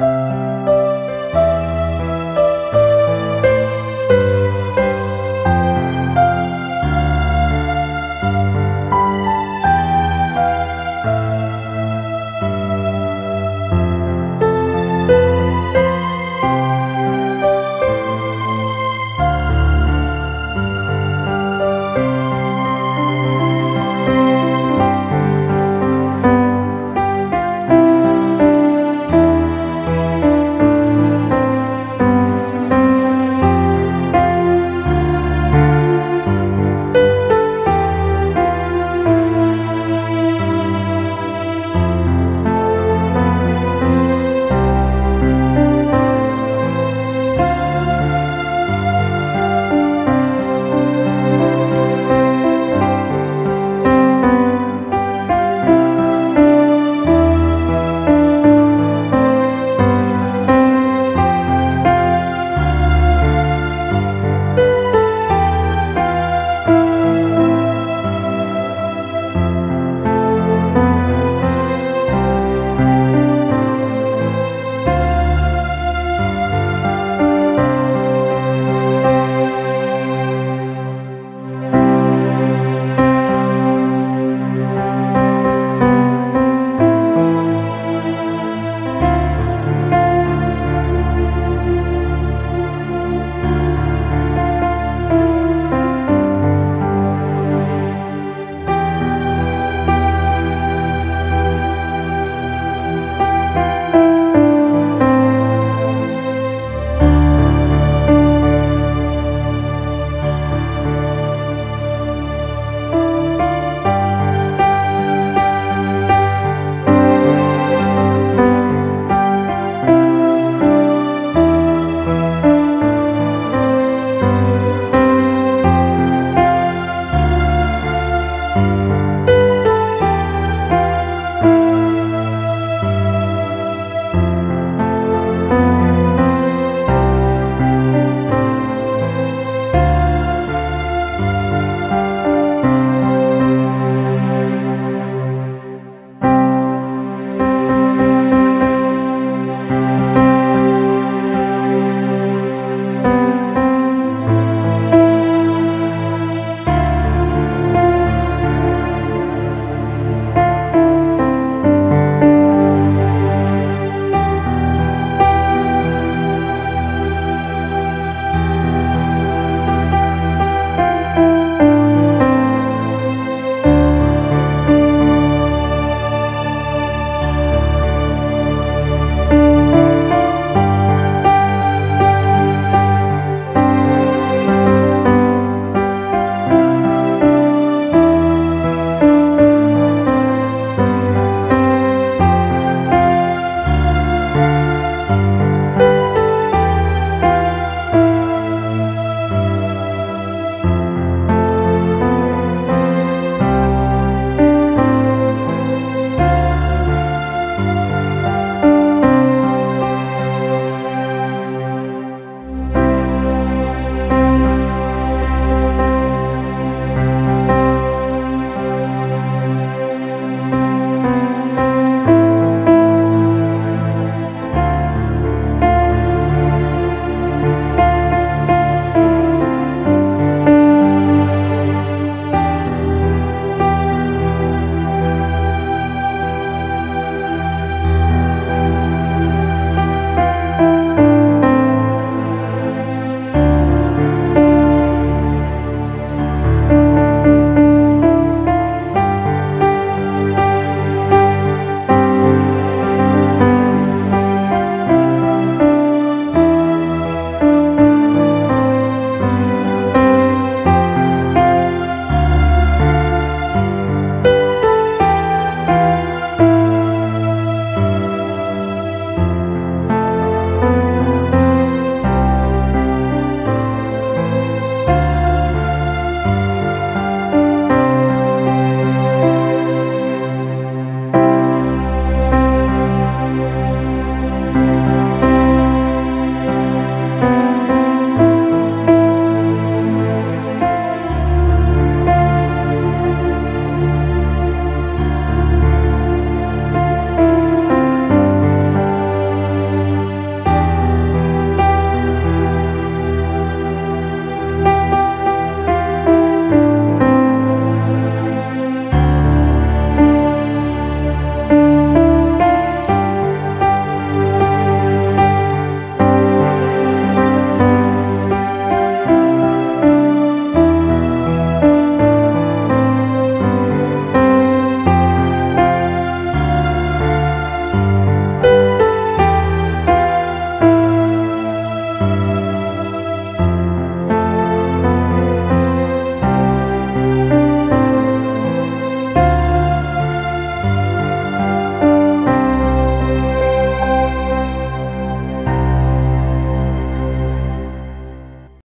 Bye.